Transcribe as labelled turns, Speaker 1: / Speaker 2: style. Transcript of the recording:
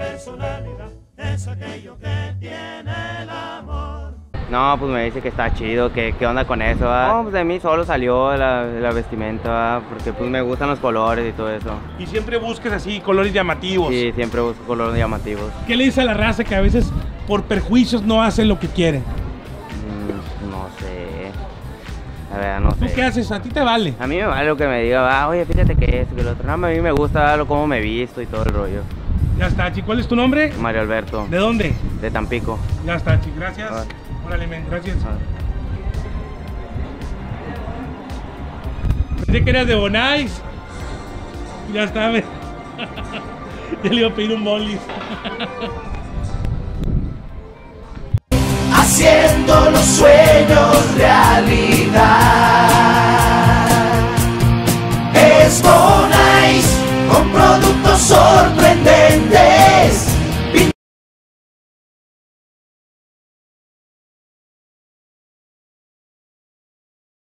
Speaker 1: Personalidad es aquello que tiene el amor.
Speaker 2: No, pues me dice que está chido, que qué onda con eso, ¿va? No, pues de mí solo salió la, la vestimenta, ¿va? Porque pues me gustan los colores y todo eso.
Speaker 3: Y siempre busques así colores llamativos.
Speaker 2: Sí, siempre busco colores llamativos.
Speaker 3: ¿Qué le dice a la raza que a veces por perjuicios no hace lo que quiere?
Speaker 2: Mm, no sé. La verdad, no
Speaker 3: ¿Tú
Speaker 2: sé.
Speaker 3: qué haces? A ti te vale.
Speaker 2: A mí me vale lo que me diga, va, oye, fíjate que esto, que lo otro. No, a mí me gusta lo cómo me visto y todo el rollo.
Speaker 3: Ya está, Chi. ¿Cuál es tu nombre?
Speaker 2: Mario Alberto,
Speaker 3: ¿De dónde?
Speaker 2: de Tampico.
Speaker 3: Ya está, Chi. Gracias.
Speaker 2: Ah.
Speaker 3: Órale, men. Gracias. Pensé que eras de Bonais. Ya está, men. ya le iba a pedir un bolis.
Speaker 1: Haciendo los sueños realidad. Es